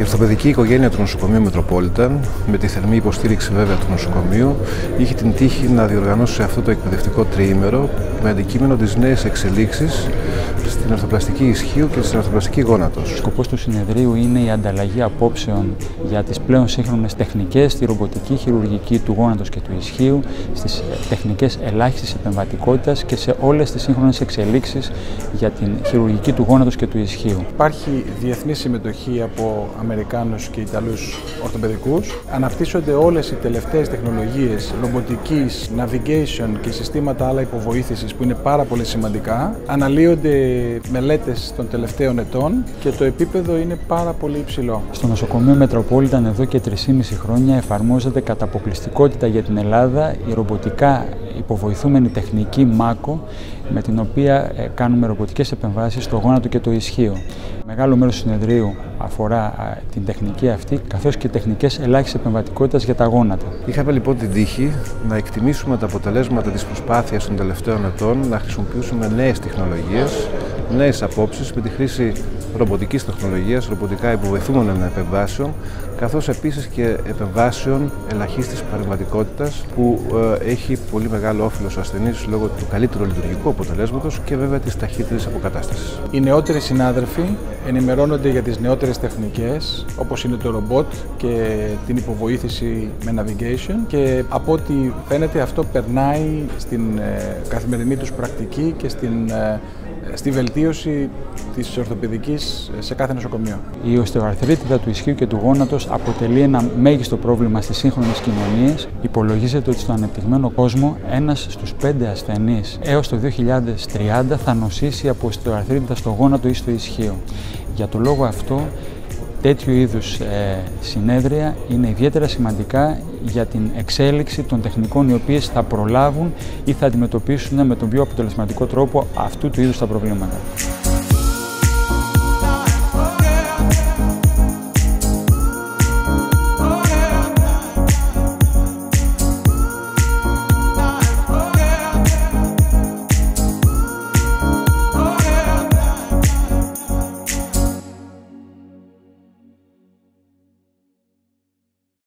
ορθοπαιδική οικογένεια του νοσοκομείου Μετροπόλιταν, με τη θερμή υποστήριξη βέβαια του νοσοκομείου, είχε την τύχη να διοργανώσει αυτό το εκπαιδευτικό τριήμερο με αντικείμενο τις νέες εξελίξεις στην ορθοπλαστική ισχύου και στην ορθοπλαστική γόνατος. Ο σκοπός του συνεδρίου είναι η ανταλλαγή απόψεων για τις πλέον σύγχρονες τεχνικές, τη ρομποτική χειρουργική του γόνατος και του ισχύου, στις τεχνικές ελάχιστης επεμβατικότητας και σε όλες τις σύγχρονες εξελίξεις για την χειρουργική του γόνατος και του ισχύου. Υπάρχει διεθνή συμμετοχή από Αμερικάνους και Ιταλούς ορθοπαιδικούς. Αναπτύσσονται όλες οι τελευταίες τεχνολογίες ρομποτικής, navigation και συστήματα άλλα υποβοήθησης που είναι πάρα πολύ σημαντικά. Αναλύονται μελέτες των τελευταίων ετών και το επίπεδο είναι πάρα πολύ υψηλό. Στο νοσοκομείο Μετροπόλιταν εδώ και 3,5 χρόνια εφαρμόζεται κατά αποκλειστικότητα για την Ελλάδα η ρομποτικά υποβοηθούμενη τεχνική ΜΑΚΟ με την οποία ε, κάνουμε ρομποτικές επεμβάσεις στο γόνατο και το ισχύο. Μεγάλο μέρος του συνεδρίου αφορά την τεχνική αυτή, καθώς και τεχνικές ελάχιστες επεμβατικότητας για τα γόνατα. Είχαμε λοιπόν την τύχη να εκτιμήσουμε τα αποτελέσματα της προσπάθειας των τελευταίων ετών, να χρησιμοποιήσουμε νέες τεχνολογίες, νέες απόψεις με τη χρήση ρομποτικής τεχνολογίας, ρομποτικά υποβοηθούμενων επεμβάσεων, καθώς επίσης και επεμβάσεων ελαχίστης παρεμβατικότητας που ε, έχει πολύ μεγάλο όφελο στους ασθενείς λόγω του καλύτερου λειτουργικού αποτελέσματος και βέβαια της ταχύτερης αποκατάστασης. Οι νεότεροι συνάδελφοι ενημερώνονται για τις νεότερες τεχνικές όπως είναι το ρομπότ και την υποβοήθηση με navigation και από ό,τι φαίνεται αυτό περνάει στην ε, καθημερινή τους πρακτική και στην ε, στη βελτίωση της ορθοπαιδικής σε κάθε νοσοκομείο. Η οστεοαρθρίτιδα του ισχύου και του γόνατος αποτελεί ένα μέγιστο πρόβλημα στις σύγχρονες κοινωνίες. Υπολογίζεται ότι στον ανεπτυγμένο κόσμο ένας στους πέντε ασθενείς έως το 2030 θα νοσήσει από οστεοαρθρίτιδα στο γόνατο ή στο ισχύο. Για το λόγο αυτό τέτοιου είδους ε, συνέδρια είναι ιδιαίτερα σημαντικά για την εξέλιξη των τεχνικών οι οποίες θα προλάβουν ή θα αντιμετωπίσουν με τον πιο αποτελεσματικό τρόπο αυτού του είδους τα προβλήματα.